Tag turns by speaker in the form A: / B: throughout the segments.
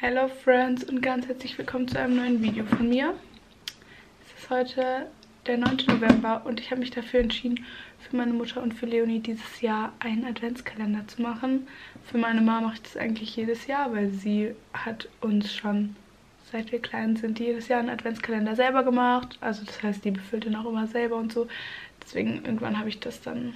A: Hello Friends und ganz herzlich willkommen zu einem neuen Video von mir. Es ist heute der 9. November und ich habe mich dafür entschieden, für meine Mutter und für Leonie dieses Jahr einen Adventskalender zu machen. Für meine Mama mache ich das eigentlich jedes Jahr, weil sie hat uns schon, seit wir klein sind, jedes Jahr einen Adventskalender selber gemacht. Also das heißt, die befüllt den auch immer selber und so. Deswegen irgendwann habe ich das dann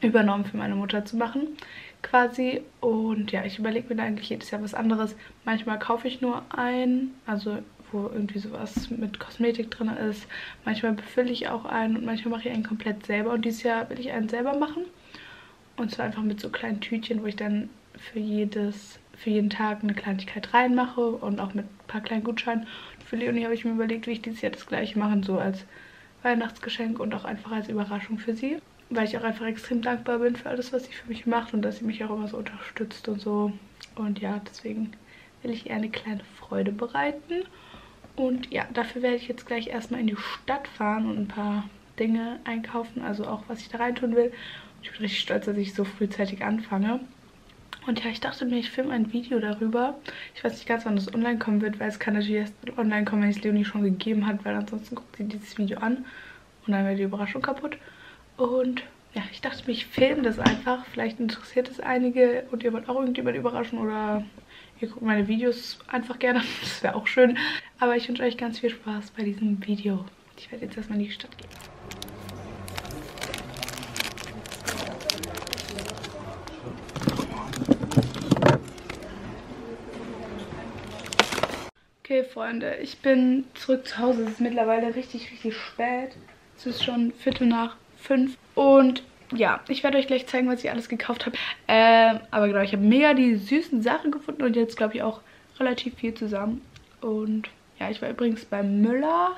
A: übernommen für meine Mutter zu machen quasi. Und ja, ich überlege mir da eigentlich jedes Jahr was anderes. Manchmal kaufe ich nur ein, also wo irgendwie sowas mit Kosmetik drin ist. Manchmal befülle ich auch einen und manchmal mache ich einen komplett selber. Und dieses Jahr will ich einen selber machen. Und zwar einfach mit so kleinen Tütchen, wo ich dann für jedes, für jeden Tag eine Kleinigkeit reinmache und auch mit ein paar kleinen Gutscheinen. Für Leonie habe ich mir überlegt, wie ich dieses Jahr das gleiche machen, so als Weihnachtsgeschenk und auch einfach als Überraschung für sie weil ich auch einfach extrem dankbar bin für alles, was sie für mich macht und dass sie mich auch immer so unterstützt und so. Und ja, deswegen will ich ihr eine kleine Freude bereiten. Und ja, dafür werde ich jetzt gleich erstmal in die Stadt fahren und ein paar Dinge einkaufen, also auch was ich da reintun will. Ich bin richtig stolz, dass ich so frühzeitig anfange. Und ja, ich dachte mir, ich filme ein Video darüber. Ich weiß nicht ganz, wann das online kommen wird, weil es kann natürlich erst online kommen, wenn es Leonie schon gegeben hat, weil ansonsten guckt sie dieses Video an und dann wäre die Überraschung kaputt. Und ja, ich dachte ich filme das einfach. Vielleicht interessiert es einige und ihr wollt auch irgendjemand überraschen oder ihr guckt meine Videos einfach gerne. Das wäre auch schön. Aber ich wünsche euch ganz viel Spaß bei diesem Video. Ich werde jetzt erstmal in die Stadt gehen. Okay, Freunde, ich bin zurück zu Hause. Es ist mittlerweile richtig, richtig spät. Es ist schon Viertel nach 5. Und ja, ich werde euch gleich zeigen, was ich alles gekauft habe. Ähm, aber genau, ich habe mega die süßen Sachen gefunden und jetzt glaube ich auch relativ viel zusammen. Und ja, ich war übrigens bei Müller,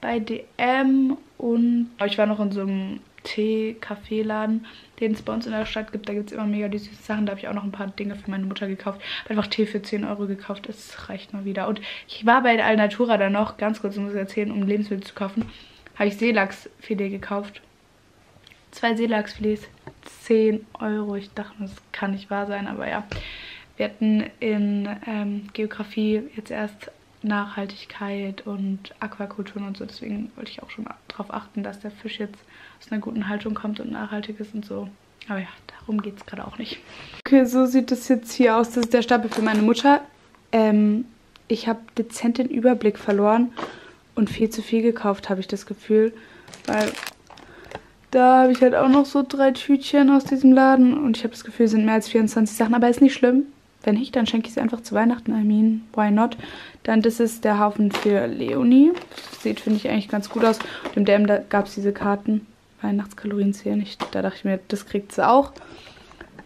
A: bei DM und ich war noch in so einem Tee-Kaffeeladen, den es bei uns in der Stadt gibt. Da gibt es immer mega die süßen Sachen. Da habe ich auch noch ein paar Dinge für meine Mutter gekauft. Einfach Tee für 10 Euro gekauft. Das reicht mal wieder. Und ich war bei Alnatura dann noch, ganz kurz muss ich erzählen, um Lebensmittel zu kaufen, habe ich Seelachsfilet gekauft Zwei Seelachsfilets, 10 Euro. Ich dachte, das kann nicht wahr sein, aber ja. Wir hatten in ähm, Geografie jetzt erst Nachhaltigkeit und Aquakulturen und so. Deswegen wollte ich auch schon darauf achten, dass der Fisch jetzt aus einer guten Haltung kommt und nachhaltig ist und so. Aber ja, darum geht es gerade auch nicht. Okay, so sieht das jetzt hier aus. Das ist der Stapel für meine Mutter. Ähm, ich habe dezent den Überblick verloren und viel zu viel gekauft, habe ich das Gefühl. Weil da habe ich halt auch noch so drei Tütchen aus diesem Laden. Und ich habe das Gefühl, es sind mehr als 24 Sachen. Aber ist nicht schlimm. Wenn nicht, dann schenke ich sie einfach zu Weihnachten. I mean, why not? Dann, das ist der Haufen für Leonie. Das sieht, finde ich, eigentlich ganz gut aus. Und im DM, da gab es diese Karten. Weihnachtskalorien zählen nicht. Da dachte ich mir, das kriegt sie auch.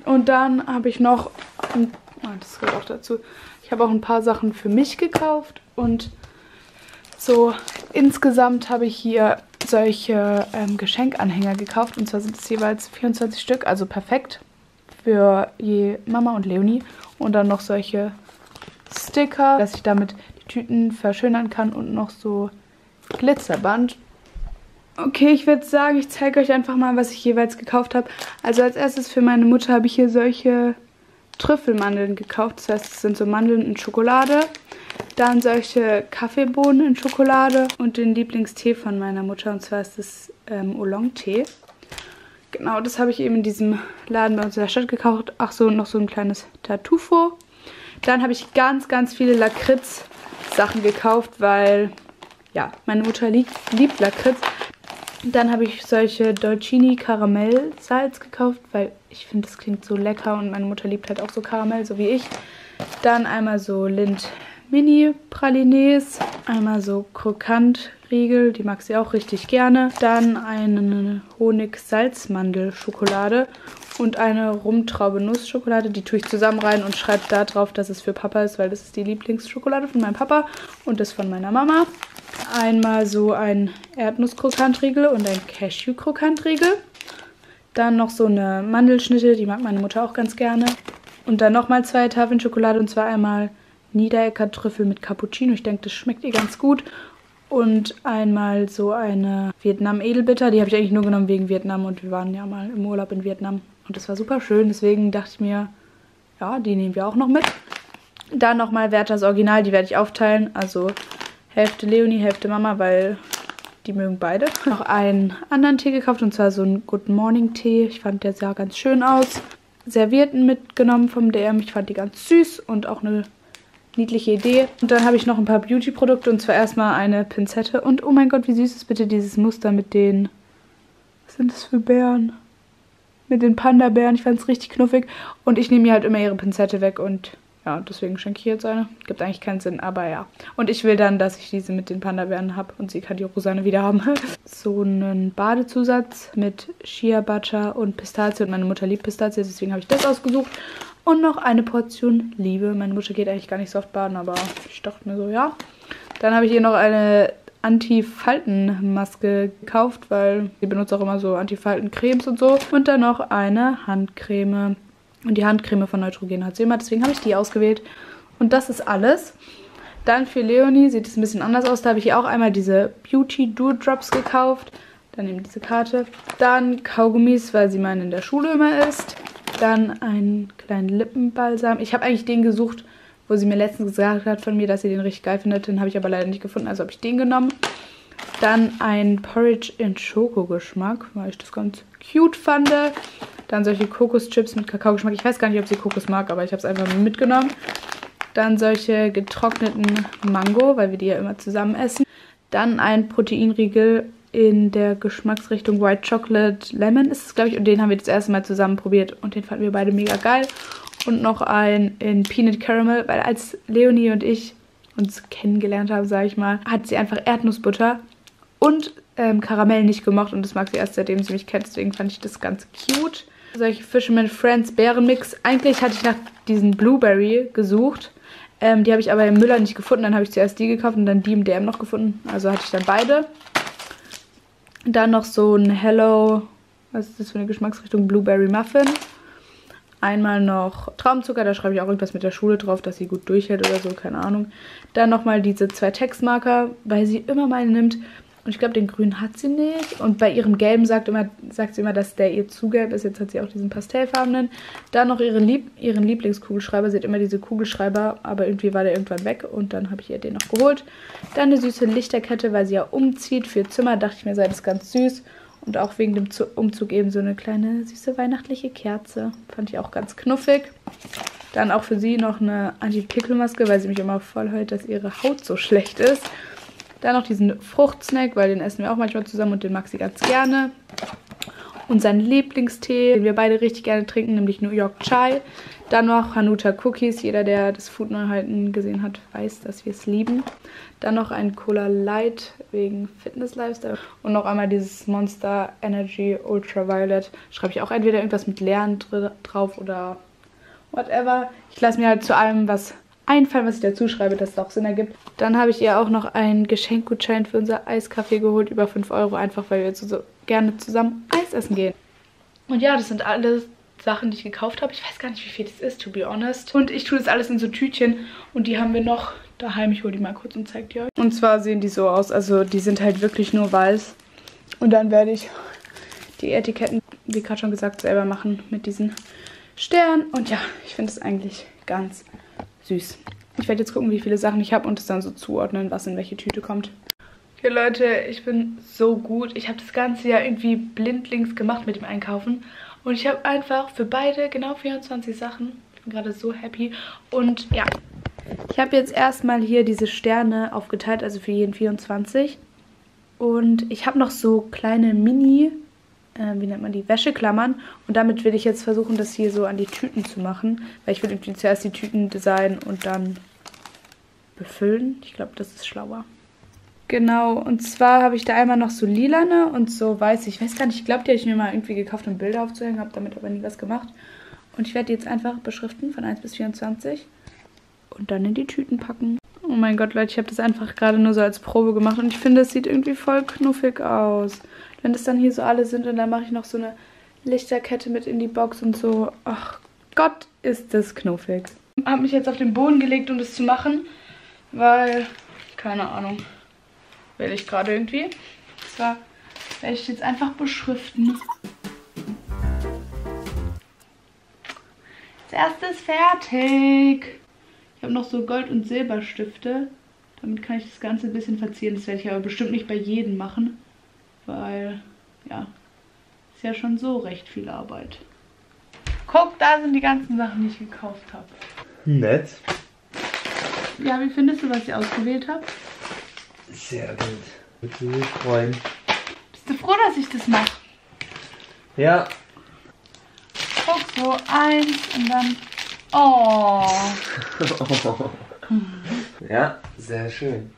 A: Und dann habe ich noch, oh, das gehört auch dazu, ich habe auch ein paar Sachen für mich gekauft. Und so insgesamt habe ich hier solche ähm, Geschenkanhänger gekauft. Und zwar sind es jeweils 24 Stück, also perfekt für je Mama und Leonie. Und dann noch solche Sticker, dass ich damit die Tüten verschönern kann und noch so Glitzerband. Okay, ich würde sagen, ich zeige euch einfach mal, was ich jeweils gekauft habe. Also als erstes für meine Mutter habe ich hier solche Trüffelmandeln gekauft. Das heißt, es sind so Mandeln in Schokolade. Dann solche Kaffeebohnen in Schokolade und den Lieblingstee von meiner Mutter. Und zwar ist das ähm, Oolong-Tee. Genau, das habe ich eben in diesem Laden bei uns in der Stadt gekauft. Ach so, noch so ein kleines Tartufo. Dann habe ich ganz, ganz viele Lakritz-Sachen gekauft, weil, ja, meine Mutter liebt, liebt Lakritz. Dann habe ich solche Dolcini Karamell-Salz gekauft, weil ich finde, das klingt so lecker und meine Mutter liebt halt auch so Karamell, so wie ich. Dann einmal so Lind Mini-Pralines. Einmal so Krokant-Riegel, die mag sie auch richtig gerne. Dann eine Honig-Salzmandel-Schokolade und eine Rumtraube-Nuss-Schokolade. Die tue ich zusammen rein und schreibe da drauf, dass es für Papa ist, weil das ist die Lieblingsschokolade von meinem Papa und das von meiner Mama. Einmal so ein Erdnuss-Krokantriegel und ein Cashew-Krokantriegel. Dann noch so eine Mandelschnitte, die mag meine Mutter auch ganz gerne. Und dann nochmal zwei Tafeln Schokolade und zwar einmal Niederecker Trüffel mit Cappuccino. Ich denke, das schmeckt ihr ganz gut. Und einmal so eine Vietnam Edelbitter. Die habe ich eigentlich nur genommen wegen Vietnam und wir waren ja mal im Urlaub in Vietnam. Und das war super schön. Deswegen dachte ich mir, ja, die nehmen wir auch noch mit. Dann nochmal Werthers Original, die werde ich aufteilen. Also Hälfte Leonie, Hälfte Mama, weil die mögen beide. Noch einen anderen Tee gekauft und zwar so einen Good Morning Tee. Ich fand, der sah ganz schön aus. Servierten mitgenommen vom DM. Ich fand die ganz süß und auch eine niedliche Idee. Und dann habe ich noch ein paar Beauty-Produkte und zwar erstmal eine Pinzette. Und oh mein Gott, wie süß ist bitte dieses Muster mit den... Was sind das für Bären? Mit den Panda-Bären. Ich fand es richtig knuffig. Und ich nehme mir halt immer ihre Pinzette weg und ja, deswegen schenke ich jetzt eine. Gibt eigentlich keinen Sinn, aber ja. Und ich will dann, dass ich diese mit den Panda-Bären habe und sie kann die Rosane wieder haben. so einen Badezusatz mit Shea Butter und Pistazie und meine Mutter liebt Pistazie, deswegen habe ich das ausgesucht. Und noch eine Portion Liebe. Meine Mutter geht eigentlich gar nicht so oft baden, aber ich dachte mir so, ja. Dann habe ich hier noch eine Anti-Falten-Maske gekauft, weil sie benutzt auch immer so Anti-Falten-Cremes und so. Und dann noch eine Handcreme und die Handcreme von Neutrogen hat sie immer, deswegen habe ich die ausgewählt. Und das ist alles. Dann für Leonie sieht es ein bisschen anders aus. Da habe ich ihr auch einmal diese Beauty Duo Drops gekauft. Dann eben diese Karte. Dann Kaugummis, weil sie meine in der Schule immer isst. Dann einen kleinen Lippenbalsam. Ich habe eigentlich den gesucht, wo sie mir letztens gesagt hat von mir, dass sie den richtig geil findet. Den habe ich aber leider nicht gefunden, also habe ich den genommen. Dann ein Porridge in Schokogeschmack, weil ich das ganz cute fand. Dann solche Kokoschips mit Kakaogeschmack. Ich weiß gar nicht, ob sie Kokos mag, aber ich habe es einfach mitgenommen. Dann solche getrockneten Mango, weil wir die ja immer zusammen essen. Dann ein Proteinriegel in der Geschmacksrichtung White Chocolate Lemon ist es, glaube ich. Und den haben wir das erste Mal zusammen probiert und den fanden wir beide mega geil. Und noch ein in Peanut Caramel, weil als Leonie und ich uns kennengelernt haben, sage ich mal, hat sie einfach Erdnussbutter und ähm, Karamell nicht gemocht und das mag sie erst seitdem sie mich kennt. Deswegen fand ich das ganz cute solche Fisherman Friends Bärenmix. Eigentlich hatte ich nach diesen Blueberry gesucht. Ähm, die habe ich aber im Müller nicht gefunden. Dann habe ich zuerst die gekauft und dann die im DM noch gefunden. Also hatte ich dann beide. Dann noch so ein Hello, was ist das für eine Geschmacksrichtung? Blueberry Muffin. Einmal noch Traumzucker, da schreibe ich auch irgendwas mit der Schule drauf, dass sie gut durchhält oder so, keine Ahnung. Dann nochmal diese zwei Textmarker, weil sie immer meine nimmt. Und ich glaube, den grünen hat sie nicht. Und bei ihrem gelben sagt, immer, sagt sie immer, dass der ihr zu gelb ist. Jetzt hat sie auch diesen pastellfarbenen. Dann noch ihren, Lieb ihren Lieblingskugelschreiber. Sie hat immer diese Kugelschreiber, aber irgendwie war der irgendwann weg. Und dann habe ich ihr den noch geholt. Dann eine süße Lichterkette, weil sie ja umzieht für Zimmer. Dachte ich mir, sei das ganz süß. Und auch wegen dem Umzug eben so eine kleine süße weihnachtliche Kerze. Fand ich auch ganz knuffig. Dann auch für sie noch eine Anti-Pickel-Maske, weil sie mich immer voll heult, dass ihre Haut so schlecht ist. Dann noch diesen Fruchtsnack, weil den essen wir auch manchmal zusammen und den mag sie ganz gerne. Und seinen Lieblingstee, den wir beide richtig gerne trinken, nämlich New York Chai. Dann noch Hanuta Cookies. Jeder, der das Food Neuheiten gesehen hat, weiß, dass wir es lieben. Dann noch ein Cola Light wegen Fitness Lifestyle. Und noch einmal dieses Monster Energy Ultraviolet. Schreibe ich auch entweder irgendwas mit Lernen drauf oder whatever. Ich lasse mir halt zu allem was einfallen, was ich dazu schreibe, dass es auch Sinn ergibt. Dann habe ich ihr auch noch einen Geschenkgutschein für unser Eiskaffee geholt, über 5 Euro, einfach weil wir so gerne zusammen Eis essen gehen. Und ja, das sind alles Sachen, die ich gekauft habe. Ich weiß gar nicht, wie viel das ist, to be honest. Und ich tue das alles in so Tütchen und die haben wir noch daheim. Ich hole die mal kurz und zeige die euch. Und zwar sehen die so aus, also die sind halt wirklich nur weiß. Und dann werde ich die Etiketten, wie gerade schon gesagt, selber machen mit diesen Sternen. Und ja, ich finde es eigentlich ganz süß. Ich werde jetzt gucken, wie viele Sachen ich habe und es dann so zuordnen, was in welche Tüte kommt. Okay, Leute, ich bin so gut. Ich habe das ganze Jahr irgendwie blindlings gemacht mit dem Einkaufen. Und ich habe einfach für beide genau 24 Sachen. Ich bin gerade so happy. Und ja, ich habe jetzt erstmal hier diese Sterne aufgeteilt, also für jeden 24. Und ich habe noch so kleine Mini äh, wie nennt man die, Wäscheklammern. Und damit will ich jetzt versuchen, das hier so an die Tüten zu machen. Weil ich will irgendwie zuerst die Tüten designen und dann befüllen. Ich glaube, das ist schlauer. Genau, und zwar habe ich da einmal noch so lilane und so weiß. Ich weiß gar nicht, ich glaube, die habe ich mir mal irgendwie gekauft, um Bilder aufzuhängen, habe damit aber nie was gemacht. Und ich werde die jetzt einfach beschriften von 1 bis 24 und dann in die Tüten packen. Oh mein Gott, Leute, ich habe das einfach gerade nur so als Probe gemacht und ich finde, es sieht irgendwie voll knuffig aus. Wenn das dann hier so alle sind und dann mache ich noch so eine Lichterkette mit in die Box und so. Ach Gott, ist das knuffig. Ich habe mich jetzt auf den Boden gelegt, um das zu machen, weil, keine Ahnung, will ich gerade irgendwie. Zwar werde ich jetzt einfach beschriften. Das erste ist fertig. Ich habe noch so Gold- und Silberstifte. Damit kann ich das Ganze ein bisschen verzieren. Das werde ich aber bestimmt nicht bei jedem machen. Weil, ja, ist ja schon so recht viel Arbeit. Guck, da sind die ganzen Sachen, die ich gekauft habe.
B: Nett.
A: Ja, wie findest du, was ich ausgewählt habe?
B: Sehr gut. Würde mich freuen.
A: Bist du froh, dass ich das mache?
B: Ja.
A: Guck, so eins und dann... Oh.
B: ja, sehr schön.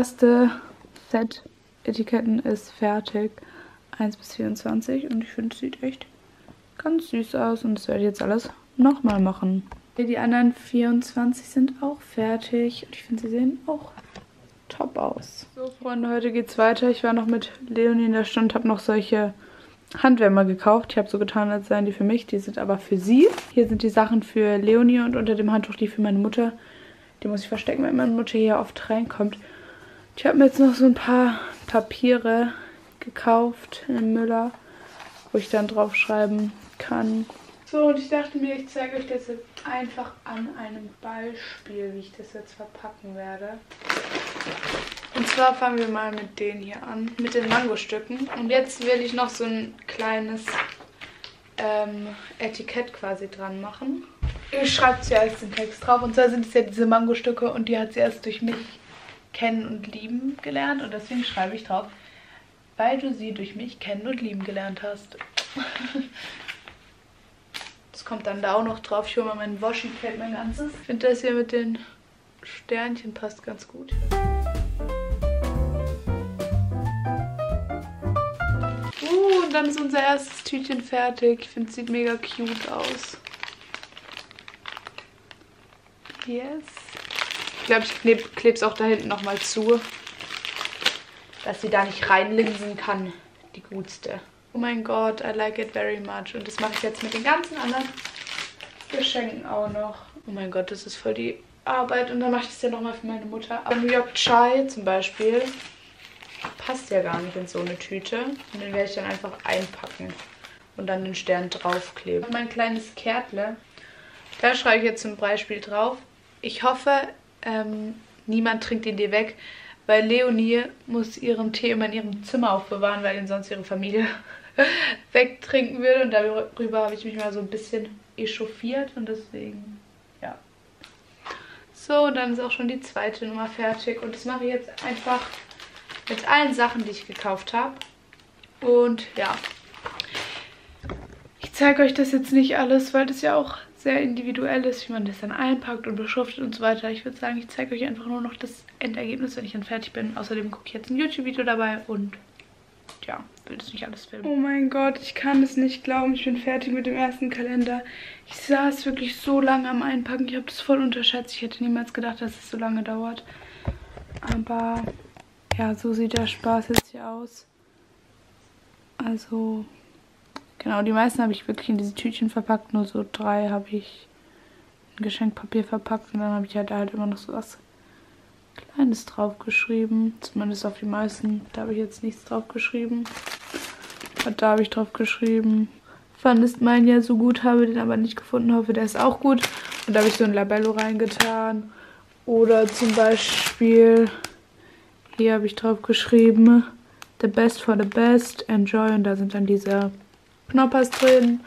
A: Erste Set Etiketten ist fertig. 1 bis 24 und ich finde, es sieht echt ganz süß aus und das werde ich jetzt alles nochmal machen. Die anderen 24 sind auch fertig und ich finde, sie sehen auch top aus. So, Freunde, heute geht's weiter. Ich war noch mit Leonie in der Stunde, habe noch solche Handwärmer gekauft. Ich habe so getan, als seien die für mich. Die sind aber für sie. Hier sind die Sachen für Leonie und unter dem Handtuch die für meine Mutter. Die muss ich verstecken, weil meine Mutter hier oft reinkommt. Ich habe mir jetzt noch so ein paar Papiere gekauft in Müller, wo ich dann draufschreiben kann. So, und ich dachte mir, ich zeige euch das jetzt einfach an einem Beispiel, wie ich das jetzt verpacken werde. Und zwar fangen wir mal mit denen hier an, mit den Mangostücken. Und jetzt will ich noch so ein kleines ähm, Etikett quasi dran machen. Ich schreibe zuerst den Text drauf. Und zwar sind es ja diese Mangostücke und die hat sie erst durch mich kennen und lieben gelernt. Und deswegen schreibe ich drauf, weil du sie durch mich kennen und lieben gelernt hast. Das kommt dann da auch noch drauf. Ich hole mal mein Washi-Tape, mein ganzes. Ich finde das hier mit den Sternchen passt ganz gut. Uh, und dann ist unser erstes Tütchen fertig. Ich finde, es sieht mega cute aus. Yes. Ich glaube, ich klebe es auch da hinten nochmal zu. Dass sie da nicht reinlinsen kann. Die gutste. Oh mein Gott, I like it very much. Und das mache ich jetzt mit den ganzen anderen Geschenken auch noch. Oh mein Gott, das ist voll die Arbeit. Und dann mache ich es ja nochmal für meine Mutter. Aber New York Chai zum Beispiel passt ja gar nicht in so eine Tüte. Und den werde ich dann einfach einpacken und dann den Stern draufkleben. Mein kleines Kärtle. Da schreibe ich jetzt zum Beispiel drauf. Ich hoffe, ähm, niemand trinkt ihn dir weg, weil Leonie muss ihren Tee immer in ihrem Zimmer aufbewahren, weil ihn sonst ihre Familie wegtrinken würde. Und darüber habe ich mich mal so ein bisschen echauffiert und deswegen, ja. So, und dann ist auch schon die zweite Nummer fertig. Und das mache ich jetzt einfach mit allen Sachen, die ich gekauft habe. Und ja, ich zeige euch das jetzt nicht alles, weil das ja auch sehr individuell ist, wie man das dann einpackt und beschriftet und so weiter. Ich würde sagen, ich zeige euch einfach nur noch das Endergebnis, wenn ich dann fertig bin. Außerdem gucke ich jetzt ein YouTube-Video dabei und ja, will das nicht alles filmen. Oh mein Gott, ich kann es nicht glauben. Ich bin fertig mit dem ersten Kalender. Ich saß wirklich so lange am Einpacken. Ich habe das voll unterschätzt. Ich hätte niemals gedacht, dass es so lange dauert. Aber ja, so sieht der Spaß jetzt hier aus. Also, genau, die meisten habe ich wirklich in diese Tütchen verpackt. Nur so drei habe ich in Geschenkpapier verpackt. Und dann habe ich halt, halt immer noch so was Kleines draufgeschrieben. Zumindest auf die meisten. Da habe ich jetzt nichts draufgeschrieben. Und da habe ich draufgeschrieben. Fandest meinen ja so gut, habe den aber nicht gefunden. Hoffe, der ist auch gut. Und da habe ich so ein Labello reingetan. Oder zum Beispiel, hier habe ich drauf geschrieben, The best for the best, enjoy. Und da sind dann diese Knoppers drin.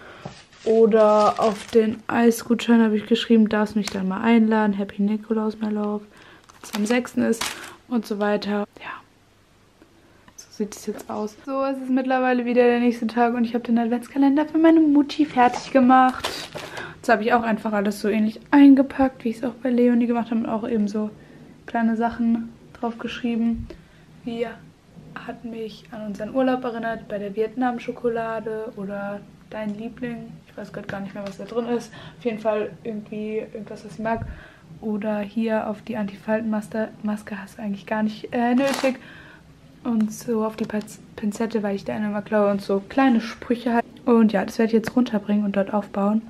A: Oder auf den Eisgutschein habe ich geschrieben, darfst mich dann mal einladen. Happy Nikolaus, my love. Was am 6. ist und so weiter. Ja, so sieht es jetzt aus. So, es ist mittlerweile wieder der nächste Tag und ich habe den Adventskalender für meine Mutti fertig gemacht. Jetzt habe ich auch einfach alles so ähnlich eingepackt, wie ich es auch bei Leonie gemacht habe. Und auch eben so kleine Sachen drauf geschrieben. Wie hat mich an unseren Urlaub erinnert bei der Vietnam-Schokolade oder dein Liebling. Ich weiß gerade gar nicht mehr, was da drin ist. Auf jeden Fall irgendwie irgendwas, was ich mag. Oder hier auf die Antifaltenmaske Maske hast du eigentlich gar nicht äh, nötig. Und so auf die Pinzette, weil ich da immer klaue und so kleine Sprüche halt. Und ja, das werde ich jetzt runterbringen und dort aufbauen.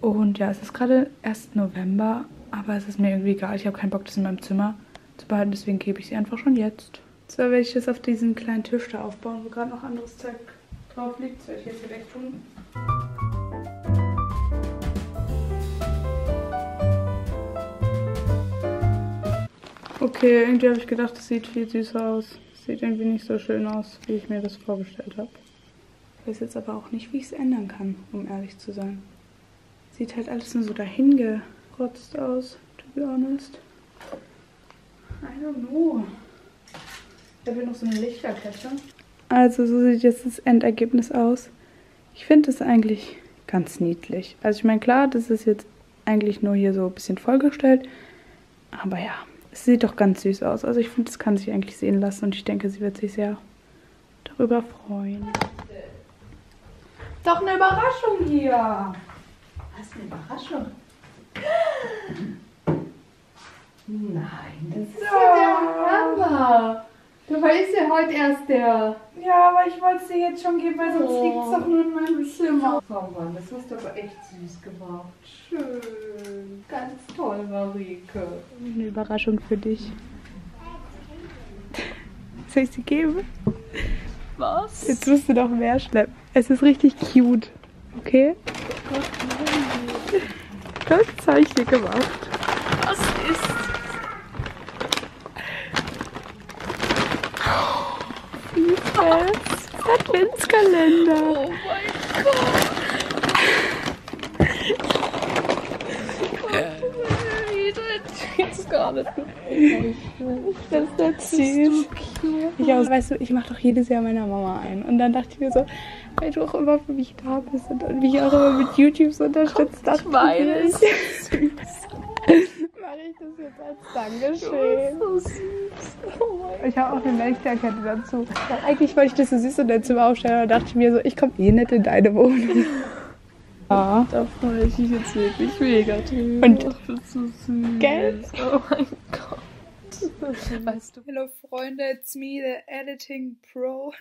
A: Und ja, es ist gerade erst November, aber es ist mir irgendwie egal. Ich habe keinen Bock, das in meinem Zimmer zu behalten, deswegen gebe ich sie einfach schon jetzt. Zwar werde ich das auf diesen kleinen Tisch da aufbauen, wo gerade noch anderes Zeug drauf liegt. Das werde ich jetzt hier weg tun. Okay, irgendwie habe ich gedacht, das sieht viel süßer aus. Sieht irgendwie nicht so schön aus, wie ich mir das vorgestellt habe. Ich weiß jetzt aber auch nicht, wie ich es ändern kann, um ehrlich zu sein. Sieht halt alles nur so dahingerotzt aus, to be honest. I don't know. Ich habe hier noch so eine Lichterkette. Also so sieht jetzt das Endergebnis aus. Ich finde es eigentlich ganz niedlich. Also ich meine, klar, das ist jetzt eigentlich nur hier so ein bisschen vollgestellt. Aber ja, es sieht doch ganz süß aus. Also ich finde, das kann sich eigentlich sehen lassen und ich denke, sie wird sich sehr darüber freuen. Doch eine Überraschung hier.
C: Was eine Überraschung? Nein, das ist
A: ja,
C: ja der Hammer. Dabei ist ja heute erst der.
A: Ja, aber ich wollte es dir jetzt schon geben, weil sonst
C: Oh.
A: liegt es doch nur in meinem Zimmer.
C: Oh Mann, das hast du aber echt süß gemacht. Schön. Ganz toll, Marike.
A: Eine Überraschung für dich. Soll ich sie geben?
C: Was?
A: Jetzt musst du doch mehr schleppen. Es ist richtig cute. Okay? Das habe ich dir gemacht.
C: Was ist?
A: Süßes. Adventskalender.
C: Oh mein Gott. Ich jetzt gar nicht.
A: Das ist so süß. Ich auch, weißt du, ich mache doch jedes Jahr meiner Mama ein. Und dann dachte ich mir so, weil du auch immer für mich da bist und, mich auch immer mit YouTube so unterstützt, dachte
C: meine,
A: ich,
C: süß.
A: Mache ich das jetzt als Dankeschön.
C: So süß. Oh
A: Ich habe auch eine Lichterkette dazu. Weil eigentlich wollte ich das so süß in dein Zimmer aufstellen, aber dachte ich mir so, ich komme eh nicht in deine Wohnung. Ja.
C: Da freue ich mich jetzt wirklich mega drüber.
A: Und-
C: das ist so süß.
A: Gell?
C: Oh mein Gott. Weißt du,
A: Hallo Freunde, it's me, the Editing Pro.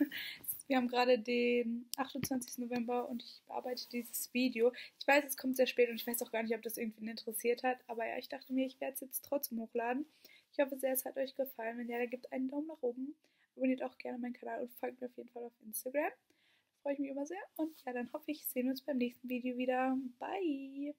A: Wir haben gerade den 28. November und ich bearbeite dieses Video. Ich weiß, es kommt sehr spät und ich weiß auch gar nicht, ob das irgendwen interessiert hat. Aber ja, ich dachte mir, ich werde es jetzt trotzdem hochladen. Ich hoffe sehr, es hat euch gefallen. Wenn ja, dann gebt einen Daumen nach oben. Abonniert auch gerne meinen Kanal und folgt mir auf jeden Fall auf Instagram. Da freue ich mich immer sehr. Und ja, dann hoffe ich, sehen wir uns beim nächsten Video wieder. Bye!